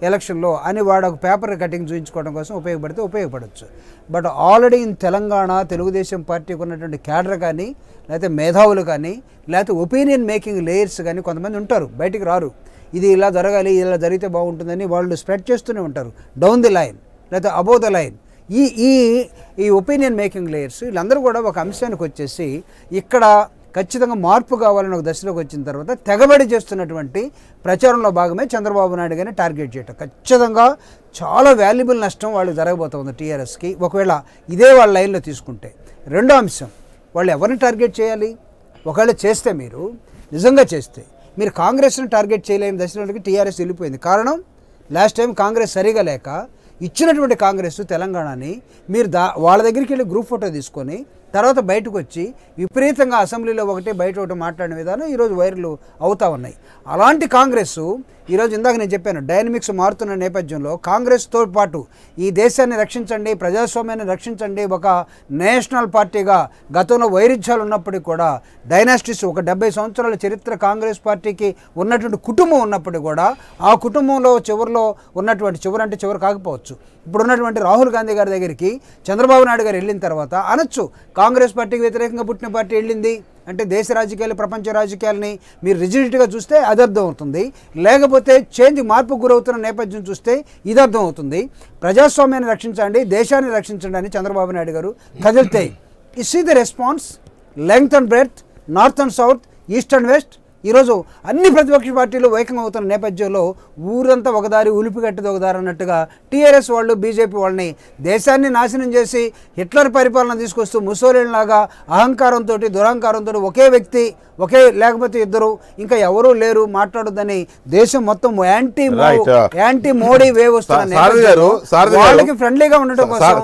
ఎలక్షన్లో అని వాడు ఒక పేపర్ కటింగ్ చూపించుకోవడం కోసం ఉపయోగపడితే ఉపయోగపడవచ్చు but already in Telangana Telugu పార్టీకి ఉన్నటువంటి క్యాడర్ కానీ లేకపోతే మేధావులు కానీ లేకపోతే ఒపీనియన్ మేకింగ్ లేయర్స్ కానీ కొంతమంది ఉంటారు బయటికి రారు. ఇది ఇలా జరగాలి ఇలా జరిగితే బాగుంటుందని వాళ్ళు స్ప్రెడ్ చేస్తూనే ఉంటారు. డౌన్ ది లైన్ లేకపోతే అబోవ్ ద లైన్ ఈ ఈ ఈ ఒపీనియన్ మేకింగ్ లేయర్స్ వీళ్ళందరూ కూడా ఒక అంశానికి వచ్చేసి ఇక్కడ ఖచ్చితంగా మార్పు కావాలని ఒక దశలోకి వచ్చిన తర్వాత తెగబడి చేస్తున్నటువంటి ప్రచారంలో భాగమే చంద్రబాబు నాయుడు గారిని టార్గెట్ చేయటం. ఖచ్చితంగా చాలా వాల్యుబుల్ నష్టం వాళ్ళు జరగబోతుంది టీఆర్ఎస్కి. ఒకవేళ ఇదే వాళ్ళ లైన్లో తీసుకుంటే రెండో అంశం వాళ్ళు ఎవరిని టార్గెట్ చేయాలి? ఒకవేళ చేస్తే మీరు నిజంగా చేస్తే మీరు కాంగ్రెస్ని టార్గెట్ చేయలేని దశలోకి టీఆర్ఎస్ వెళ్ళిపోయింది. కారణం లాస్ట్ టైం కాంగ్రెస్ సరిగా లేక ఇచ్చినటువంటి కాంగ్రెస్ తెలంగాణని మీరు దా వాళ్ళ దగ్గరికి వెళ్ళి గ్రూప్ ఫోటో తీసుకొని తర్వాత బయటకు వచ్చి విపరీతంగా అసెంబ్లీలో ఒకటి బయట ఒకటి మాట్లాడిన విధానం ఈరోజు వైర్లు అవుతా ఉన్నాయి. అలాంటి కాంగ్రెస్ ఈరోజు ఇందాక నేను చెప్పాను డైనమిక్స్ మారుతున్న నేపథ్యంలో కాంగ్రెస్తో పాటు ఈ దేశాన్ని రక్షించండి ప్రజాస్వామ్యాన్ని రక్షించండి ఒక నేషనల్ పార్టీగా గతంలో వైరుధ్యాలు ఉన్నప్పటికీ కూడా డైనాస్టిస్ ఒక డెబ్బై సంవత్సరాల చరిత్ర కాంగ్రెస్ పార్టీకి ఉన్నటువంటి కుటుంబం ఉన్నప్పటికీ కూడా ఆ కుటుంబంలో చివరిలో ఉన్నటువంటి చివరి అంటే చివరి కాకపోవచ్చు. ఇప్పుడు ఉన్నటువంటి రాహుల్ గాంధీ గారి దగ్గరికి చంద్రబాబు నాయుడు గారు వెళ్ళిన తర్వాత అనొచ్చు కాంగ్రెస్ పార్టీకి వ్యతిరేకంగా పుట్టిన పార్టీ వెళ్ళింది. అంటే దేశ రాజకీయాలు ప్రపంచ రాజకీయాలని మీరు రిజిడిటీగా చూస్తే అది అవుతుంది. లేకపోతే చేంజ్ మార్పు గురవుతున్న నేపథ్యం చూస్తే ఇది అర్థం అవుతుంది. ప్రజాస్వామ్యాన్ని రక్షించండి దేశాన్ని రక్షించండి అని చంద్రబాబు నాయుడు గారు కదిలితే. ఇస్ ఈ the response length and breadth north and south east and west ఈరోజు అన్ని ప్రతిపక్ష పార్టీలు వైకం అవుతున్న నేపథ్యంలో ఊరంతా ఒకదారి ఉలిపిగట్టది ఒకదారి అన్నట్టుగా టీఆర్ఎస్ వాళ్ళు బీజేపీ వాళ్ళని దేశాన్ని నాశనం చేసి హిట్లర్ పరిపాలన తీసుకొస్తూ ముసోలిన్ లాగా అహంకారంతో దురహంకారంతో ఒకే వ్యక్తి ఒకే లేకపోతే ఇద్దరు ఇంకా ఎవరూ లేరు మాట్లాడొద్దని దేశం మొత్తం anti Right. Anti Modi wave గారు వాళ్ళకి ఫ్రెండ్లీగా కోసం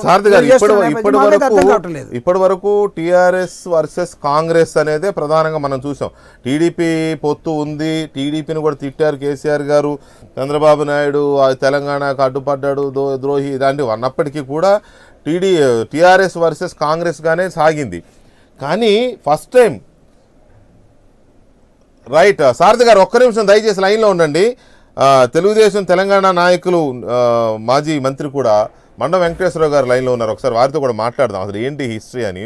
కావట్లేదు. ఇప్పటి వరకు టిఆర్ఎస్ వర్సెస్ కాంగ్రెస్ అనేది ప్రధానంగా మనం చూసాం టీడీపీ పొత్తు ఉంది. టీడీపీని కూడా తిట్టారు కేసీఆర్ గారు. చంద్రబాబు నాయుడు తెలంగాణకు అడ్డుపడ్డాడు దో ద్రోహి ఇలాంటివి అన్నప్పటికీ కూడా టీడీ టీఆర్ఎస్ వర్సెస్ కాంగ్రెస్గానే సాగింది. కానీ ఫస్ట్ టైం రైట్ సారథి గారు ఒక్క నిమిషం దయచేసి లైన్లో ఉండండి. తెలుగుదేశం తెలంగాణ నాయకులు మాజీ మంత్రి కూడా మండం వెంకటేశ్వరరావు గారు లైన్లో ఉన్నారు. ఒకసారి వారితో కూడా మాట్లాడదాం. అసలు ఏంటి హిస్టరీ అని.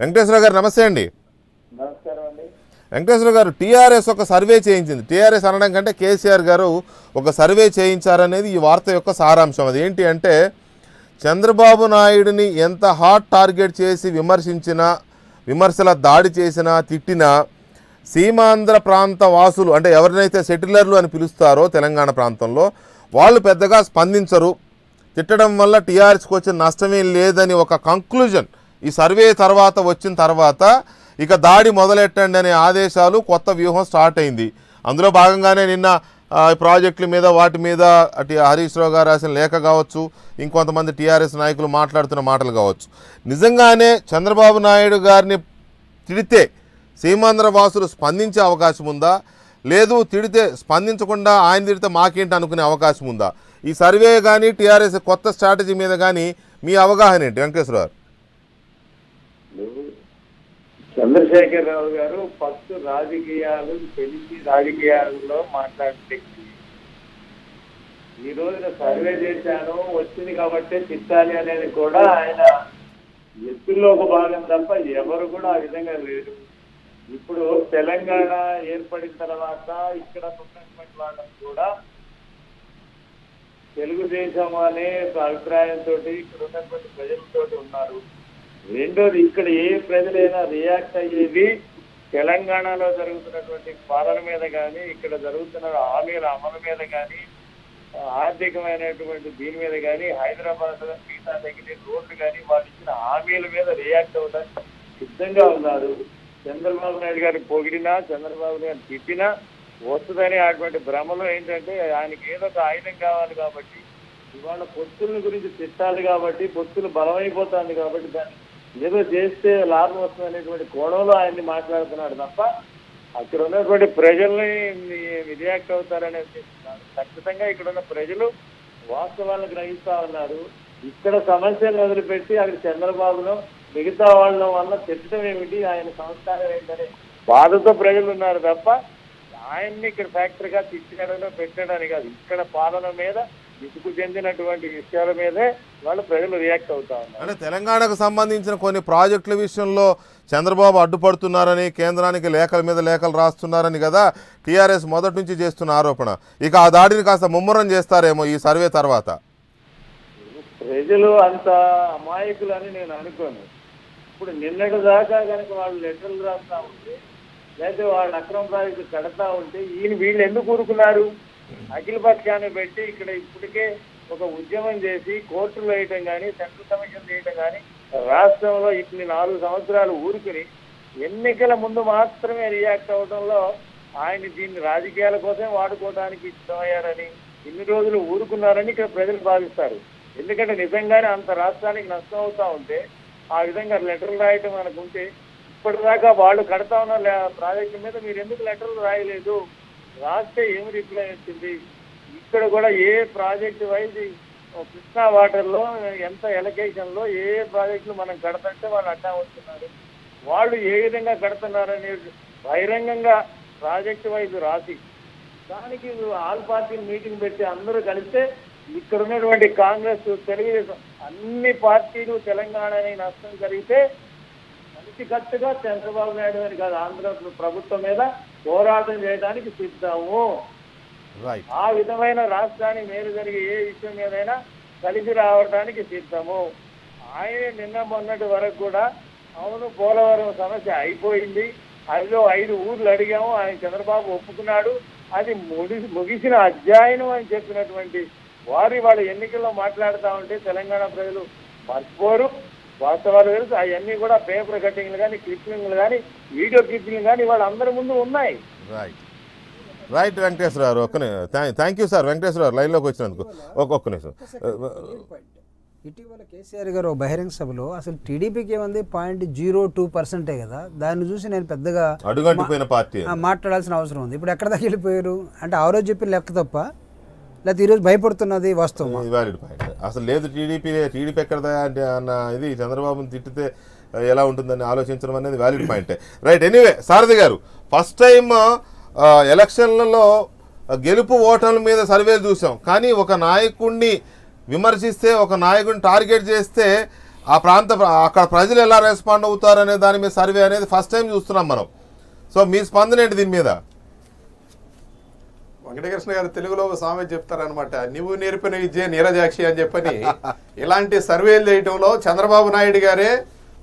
వెంకటేశ్వరరావు గారు నమస్తే అండి. వెంకటేశ్వర గారు టీఆర్ఎస్ ఒక సర్వే చేయించింది. టీఆర్ఎస్ అనడం కంటే కేసీఆర్ గారు ఒక సర్వే చేయించారనేది ఈ వార్త యొక్క సారాంశం. అది ఏంటి అంటే చంద్రబాబు నాయుడిని ఎంత హాట్ టార్గెట్ చేసి విమర్శించినా విమర్శల దాడి చేసినా తిట్టినా సీమాంధ్ర ప్రాంత వాసులు అంటే ఎవరినైతే సెటిలర్లు అని పిలుస్తారో తెలంగాణ ప్రాంతంలో వాళ్ళు పెద్దగా స్పందించరు. తిట్టడం వల్ల టీఆర్ఎస్కి వచ్చిన నష్టమేం లేదని ఒక కంక్లూజన్ ఈ సర్వే తర్వాత వచ్చిన తర్వాత ఇక దాడి మొదలెట్టండి అనే ఆదేశాలు కొత్త వ్యూహం స్టార్ట్ అయింది. అందులో భాగంగానే నిన్న ప్రాజెక్టుల మీద వాటి మీద అటు హరీష్ రావు గారు రాసిన లేఖ కావచ్చు ఇంకొంతమంది టీఆర్ఎస్ నాయకులు మాట్లాడుతున్న మాటలు కావచ్చు. నిజంగానే చంద్రబాబు నాయుడు గారిని తిడితే సీమాంధ్ర వాసులు స్పందించే అవకాశం ఉందా? లేదు తిడితే స్పందించకుండా ఆయన తిడితే మాకేంటి అనుకునే అవకాశం ఉందా? ఈ సర్వే కానీ టీఆర్ఎస్ కొత్త స్ట్రాటజీ మీద కానీ మీ అవగాహన ఏంటి? వెంకటేశ్వర గారు. చంద్రశేఖర్ రావు గారు ఫస్ట్ రాజకీయాలు తెలిసి రాజకీయాల్లో మాట్లాడే ఈ రోజున సర్వే చేశాను వచ్చింది కాబట్టి తిట్టాలి అనేది కూడా ఆయన ఎత్తుల్లో ఒక భాగం తప్ప ఎవరు కూడా ఆ విధంగా లేరు. ఇప్పుడు తెలంగాణ ఏర్పడిన తర్వాత ఇక్కడ ఉన్నటువంటి వాళ్ళని కూడా తెలుగుదేశం అనే అభిప్రాయంతో ఇక్కడ ఉన్నటువంటి ప్రజలతో ఉన్నారు. రెండోది ఇక్కడ ఏ ప్రజలైనా రియాక్ట్ అయ్యేది తెలంగాణలో జరుగుతున్నటువంటి పాలన మీద కానీ ఇక్కడ జరుగుతున్న హామీల అమలు మీద కానీ ఆర్థికమైనటువంటి దీని మీద కానీ హైదరాబాద్ మిగతా దగ్గర రోడ్లు కానీ వాళ్ళు ఇచ్చిన హామీల మీద రియాక్ట్ అవ్వడానికి సిద్ధంగా ఉన్నారు. చంద్రబాబు నాయుడు గారు పొగిడినా చంద్రబాబు గారు తిట్టినా వస్తుందని అటువంటి భ్రమలో ఏంటంటే ఆయనకి ఏదో ఒక ఆయుధం కావాలి కాబట్టి ఇవాళ పొత్తుల గురించి తిట్టాలి కాబట్టి పొత్తులు బలమైపోతుంది కాబట్టి దాన్ని ఏదో చేస్తే లాభం వస్తుంది అనేటువంటి కోణంలో ఆయన్ని మాట్లాడుతున్నాడు తప్ప అక్కడ ఉన్నటువంటి ప్రజల్ని రియాక్ట్ అవుతారని ఖచ్చితంగా ఇక్కడ ఉన్న ప్రజలు వాస్తవాలను గ్రహిస్తా ఉన్నారు. ఇక్కడ సమస్యలు వదిలిపెట్టి అక్కడ చంద్రబాబును మిగతా వాళ్ళ వల్ల తిట్టడం ఏమిటి? ఆయన సంస్కారం ఏంటని బాధతో ప్రజలు ఉన్నారు తప్ప ఆయన్ని ఇక్కడ ఫ్యాక్టరీగా తిట్టడంలో పెట్టడానికి కాదు. ఇక్కడ పాలన మీద విసుగు చెందినటువంటి విషయాల మీదే వాళ్ళు ప్రజలు రియాక్ట్ అవుతా ఉన్నారు. అంటే తెలంగాణకు సంబంధించిన కొన్ని ప్రాజెక్టుల విషయంలో చంద్రబాబు అడ్డుపడుతున్నారని కేంద్రానికి లేఖల మీద లేఖలు రాస్తున్నారని కదా టీఆర్ఎస్ మొదటి నుంచి చేస్తున్న ఆరోపణ. ఇక ఆ దాడిని కాస్త ముమ్మరం చేస్తారేమో ఈ సర్వే తర్వాత. ప్రజలు అంత అమాయకులని నేను అనుకోను. ఇప్పుడు నిన్నటి దాకా కనుక వాళ్ళు లెటర్లు రాస్తా ఉంటే లేకపోతే వాళ్ళు అక్రమ ప్రాజెక్టు కడతా ఉంటే ఈయన వీళ్ళు ఎందుకు ఊరుకున్నారు? అఖిల పక్షాన్ని పెట్టి ఇక్కడ ఇప్పటికే ఒక ఉద్యమం చేసి కోర్టులు వేయటం కానీ సెంట్రల్ కమిషన్ చేయటం కానీ రాష్ట్రంలో ఇన్ని నాలుగు సంవత్సరాలు ఊరుకుని ఎన్నికల ముందు మాత్రమే రియాక్ట్ అవడంలో ఆయన దీన్ని రాజకీయాల కోసం వాడుకోవడానికి ఇష్టమయ్యారని ఇన్ని రోజులు ఊరుకున్నారని ఇక్కడ ప్రజలు భావిస్తారు. ఎందుకంటే నిజంగానే అంత రాష్ట్రానికి నష్టం అవుతా ఉంటే ఆ విధంగా లెటర్లు రాయటం అనుకుంటే ఇప్పటిదాకా వాళ్ళు కడతా ఉన్న ప్రాజెక్టు మీద మీరు ఎందుకు లెటర్లు రాయలేదు? రాస్తే ఏమి రిప్లై వచ్చింది? ఇక్కడ కూడా ఏ ప్రాజెక్టు వైజ్ కృష్ణా వాటర్లో ఎంత ఎలకేషన్లో ఏ ప్రాజెక్టులు మనం కడతంటే వాళ్ళు అడ్డా వస్తున్నారు. వాళ్ళు ఏ విధంగా కడుతున్నారనే బహిరంగంగా ప్రాజెక్ట్ వైజ్ రాసి దానికి ఆల్ పార్టీ మీటింగ్ పెట్టి అందరూ కలిస్తే ఇక్కడ ఉన్నటువంటి కాంగ్రెస్ తెలుగుదేశం అన్ని పార్టీలు తెలంగాణని నష్టం జరిగితే కలిసికట్టుగా చంద్రబాబు నాయుడు గారి కాదు ఆంధ్ర ప్రభుత్వం మీద పోరాటం చేయడానికి సిద్ధము. ఆ విధమైన రాష్ట్రానికి మేలు జరిగే ఏ విషయం మీదైనా కలిసి రావడానికి సిద్ధము. ఆయన నిన్న మొన్నటి వరకు కూడా అవును పోలవరం సమస్య అయిపోయింది. అదిలో ఐదు ఊర్లు అడిగాము ఆయన చంద్రబాబు ఒప్పుకున్నాడు. అది ముడి ముగిసిన అధ్యాయనం అని చెప్పినటువంటి వారి వాళ్ళ ఎన్నికల్లో మాట్లాడుతూ ఉంటే తెలంగాణ ప్రజలు మర్చిపోరు. వాస్తవాలు తెలుసు. అవన్నీ కూడా పేపర్ కట్టింగ్లు కానీ క్లిప్పింగ్లు కానీ వీడియో క్లిప్పింగ్లు కానీ వాళ్ళ అందరి ముందు ఉన్నాయి. రైట్ రైట్ వెంకటేశ్వర గారు ఒక్క థ్యాంక్ యూ సార్ వెంకటేశ్వర గారు లైన్లోకి వచ్చినందుకు. ఒక ఒక్క నిమిషం. ఇటీవల కేసీఆర్ గారు బహిరంగ సభలో అసలు టీడీపీకి ఏమంది పాయింట్ జీరో టూ పర్సెంటే కదా దాన్ని చూసి నేను పెద్దగా అడుగంటిపోయిన పార్టీ ఆ, మాట్లాడాల్సిన అవసరం ఉంది. ఇప్పుడు ఎక్కడ దాకా వెళ్ళిపోయారు? అంటే ఆ రోజు చెప్పిన లెక్క తప్ప లేకపోతే ఈరోజు భయపడుతున్నది వాస్తవం వ్యాలిడ్ పాయింట్ అసలు లేదు టీడీపీ టీడీపీ ఎక్కడదా అంటే అన్న ఇది చంద్రబాబుని తిట్టితే ఎలా ఉంటుందని ఆలోచించడం అనేది వ్యాలిడ్ పాయింటే రైట్ ఎనీవే సారథి గారు ఫస్ట్ టైం ఎలక్షన్లలో గెలుపు ఓటర్ల మీద సర్వేలు చూసాం. కానీ ఒక నాయకుడిని విమర్శిస్తే ఒక నాయకుడిని టార్గెట్ చేస్తే ఆ ప్రాంత అక్కడ ప్రజలు ఎలా రెస్పాండ్ అవుతారు అనే దాని మీద సర్వే అనేది ఫస్ట్ టైం చూస్తున్నాం మనం. సో మీ స్పందన ఏంటి దీని మీద? వెంకటకృష్ణ గారు తెలుగులో ఒక సామెత చెప్తారనమాట నువ్వు నేర్పిన విద్య నీరజాక్షి అని చెప్పని. ఇలాంటి సర్వేలు చేయటంలో చంద్రబాబు నాయుడు గారే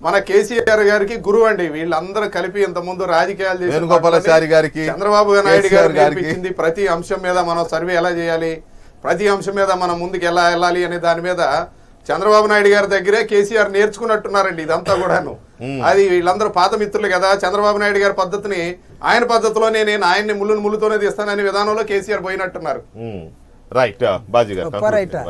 మన కేసీఆర్ గారికి గురువు అండి. వీళ్ళందరూ కలిపి ఇంత ముందు రాజకీయాలు వేణుగోపాలాచారి గారికి, చంద్రబాబు నాయుడు గారు. నేర్పించింది. ప్రతి అంశం మీద మనం సర్వే ఎలా చేయాలి? ప్రతి అంశం మీద మనం ముందుకు ఎలా వెళ్ళాలి అనే దాని మీద చంద్రబాబు నాయుడు గారి దగ్గరే కేసీఆర్ నేర్చుకున్నట్టున్నారండి ఇదంతా కూడాను. అది వీళ్ళందరూ పాత మిత్రులు కదా. చంద్రబాబు నాయుడు గారి పద్ధతిని ఆయన పద్ధతిలోనే నేను ఆయన్ని ముళ్ళును ముళ్ళుతోనే తీస్తాననే విధానంలో కేసీఆర్ పోయినట్టున్నారు. రైట్ బాజీ గారు రైటా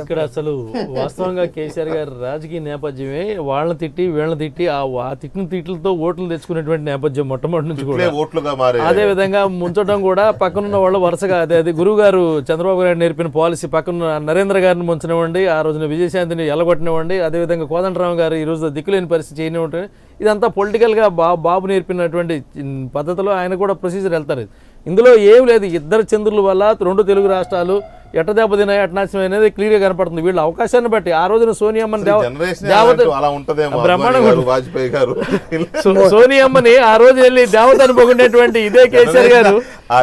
ఇక్కడ అసలు వాస్తవంగా కేసీఆర్ గారి రాజకీయ నేపథ్యమే వాళ్ళని తిట్టి వీళ్ళని తిట్టి ఆ తిట్టిన తిట్లతో ఓట్లు తెచ్చుకునేటువంటి నేపథ్యం మొట్టమొదటి నుంచి కూడా. ఓట్లుగా మారే అదే విధంగా ముంచడం కూడా పక్కనున్న వాళ్ళు వరుసగా అదే అది గురువు గారు చంద్రబాబు గారు నేర్పిన పాలసీ పక్కన నరేంద్ర గారిని ముంచనివ్వండి ఆ రోజున విజయశాంతిని ఎలగొట్టనివ్వండి అదేవిధంగా కోదండరావు గారు ఈ రోజు దిక్కులేని పరిస్థితి చేయనివ్వండి. ఇదంతా పొలిటికల్గా బా బాబు నేర్పినటువంటి పద్ధతిలో ఆయన కూడా ప్రొసీజర్ వెళ్తారు. ఇందులో ఏం లేదు. ఇద్దరు చంద్రుల వల్ల రెండు తెలుగు రాష్ట్రాలు ఎట్ట దెబ్బతినాయి ఎట్నాశనం అనేది క్లియర్గా కనపడుతుంది. వీళ్ళ అవకాశాన్ని బట్టి ఆ రోజున సోనియమ్మని దేవత వాజ్పేయి గారు. సోనియమ్మని ఆ రోజు వెళ్ళి దేవతను పొగిడినటువంటి ఇదే కేసీఆర్ గారు.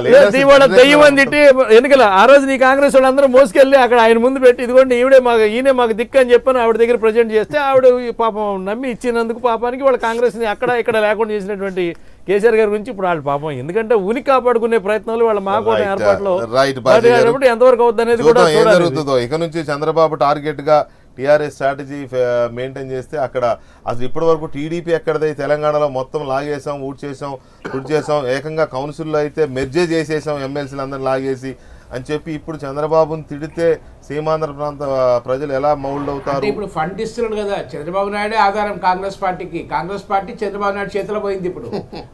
generation దెయ్యం అని తిట్టి ఎన్నికల ఆ రోజు నీ కాంగ్రెస్ వాళ్ళందరూ మోసుకెళ్ళి అక్కడ ఆయన ముందు పెట్టి ఇదిగోండి ఈవిడే మాకు ఈయనే మాకు దిక్కు అని చెప్పని ఆవిడ దగ్గర ప్రజెంట్ చేస్తే ఆవిడ పాపం నమ్మి ఇచ్చినందుకు పాపానికి వాళ్ళ కాంగ్రెస్ని అక్కడ ఇక్కడ లేకుండా చేసినటువంటి కేసీఆర్ గారి గురించి ఇప్పుడు వాళ్ళ పాపం ఎందుకంటే ఉనికి కాపాడుకునే ప్రయత్నాలు వాళ్ళ మాకోట ఏర్పాట్లో ఎంతవరకు అవుతుంది అనేది కూడా జరుగుతుందో. ఇక నుంచి చంద్రబాబు టార్గెట్గా టీఆర్ఎస్ స్ట్రాటజీ మెయింటైన్ చేస్తే అక్కడ అసలు ఇప్పటి వరకు టీడీపీ ఎక్కడదై? తెలంగాణలో మొత్తం లాగేసాం ఊడ్ చేసాం చేసాం ఏకంగా కౌన్సిల్లో అయితే మెర్జే చేసేసాం ఎమ్మెల్సీలు అందరిని లాగేసి అని చెప్పి ఇప్పుడు చంద్రబాబుని తిడితే సీమాంధ్ర ప్రాంత ప్రజలు ఎలా మౌల్డ్ అవుతారు? ఇప్పుడు ఫండ్ ఇస్తున్నాడు కదా చంద్రబాబు నాయుడే ఆధారం కాంగ్రెస్ పార్టీకి. కాంగ్రెస్ పార్టీ చంద్రబాబు నాయుడు చేతిలో పోయింది ఇప్పుడు.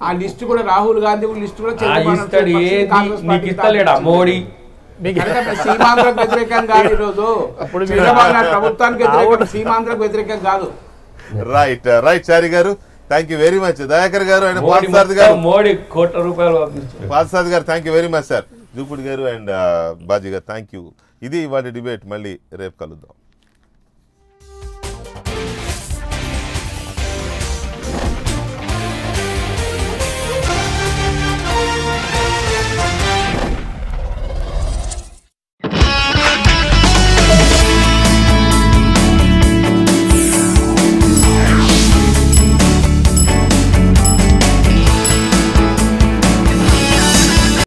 ఆ లిస్ట్ కూడా రాహుల్ గాంధీ లిస్ట్ కూడా మోడీ? సీమాంధ్రకు వ్యతిరేకం కాదు ఈరోజు అప్పుడు మీరు- చంద్రబాబు నాయుడు ప్రభుత్వానికి వ్యతిరేకం సీమాంధ్రకు వ్యతిరేకం కాదు. Right right Chari garu. Thank you very much Dayakar garu and Modi Parthasarathi garu. Modi కోట్ల రూపాయలు Parthasarathi garu thank you very much sir Dupudu garu and Baji గారు థ్యాంక్ యూ ఇది ఇవాళ డిబేట్ మళ్ళీ రేపు కలుద్దాం.